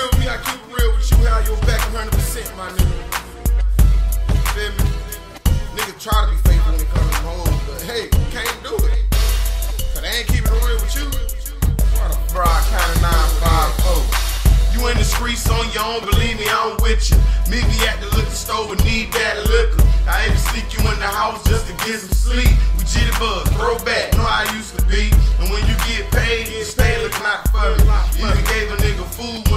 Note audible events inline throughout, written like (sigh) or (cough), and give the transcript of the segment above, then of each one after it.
real with me, I keep real with you. How your back 100%, my nigga. You feel me? Nigga try to be faithful when it comes home, but hey, can't do it. Cause they ain't keeping real with you. Bro, I kinda 950. You in the streets on your own, believe me, I'm with you. Me be at the liquor store, we need that liquor. I even sneak you in the house just to get some sleep. We jitty bug, throw back, know how I used to be. And when you get paid, you stay looking out for me. Even gave a nigga food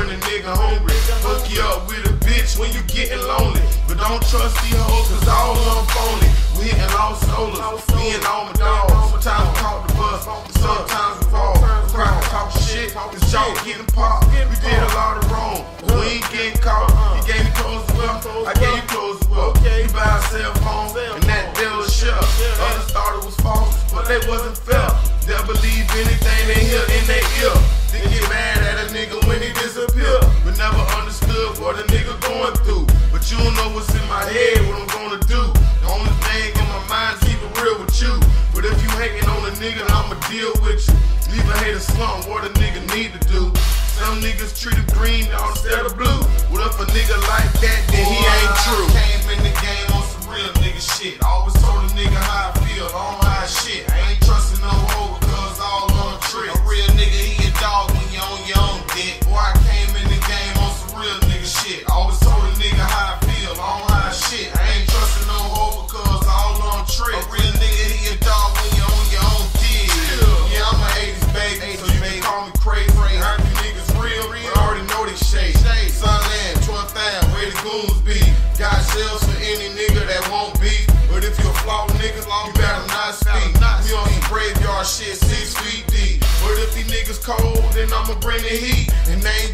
bitch when you getting lonely. But don't trust these hoes, cause all of them phony. We hitting all solos, being all my dogs. Sometimes we caught the bus, sometimes we fall. Crying, talk shit, this joke getting popped. We did a lot of wrong, but we ain't getting caught. You gave me clothes as well, I gave you clothes as well. You buy a cell phone, and that deal is shell. Others thought it was false, but they wasn't fair. They'll believe anything they hear in their ear. nigga, I'ma deal with you. Leave a hater slump, what a nigga need to do. Some niggas treat him green all instead of blue. What if a nigga like that, then he ain't true. I came in the game on some real nigga shit. any nigga that won't be, But if you a flawed nigga, you better not speak. We on some graveyard shit, six feet deep. But if these niggas cold, then I'ma bring the heat. And they ain't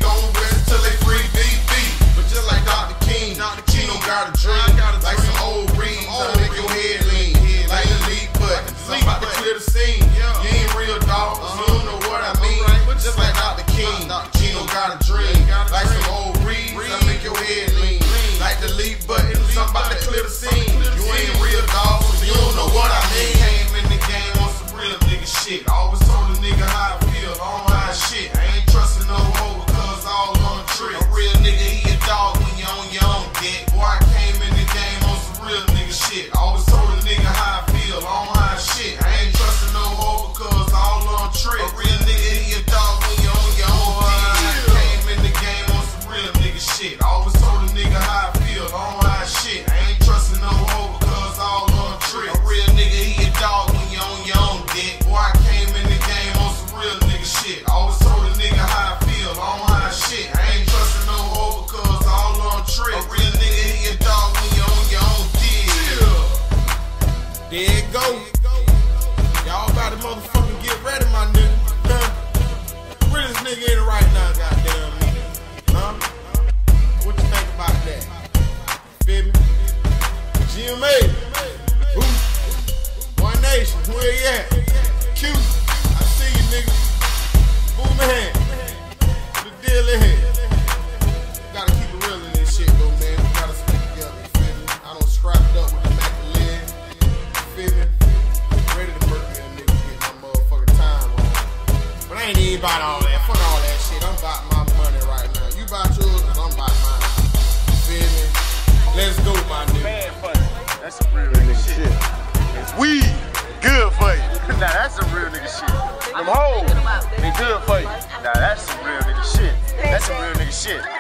get ready, my nigga. Huh? Realest nigga in the ain't even about all that. Fuck all that shit. I'm about my money right now. You about yours, I'm about mine. feel me? Let's go, my nigga. That's some real nigga shit. It's weed. Good for you. (laughs) now that's some real nigga shit. Them hoes, they good for you. Now that's some real nigga shit. That's some real nigga shit.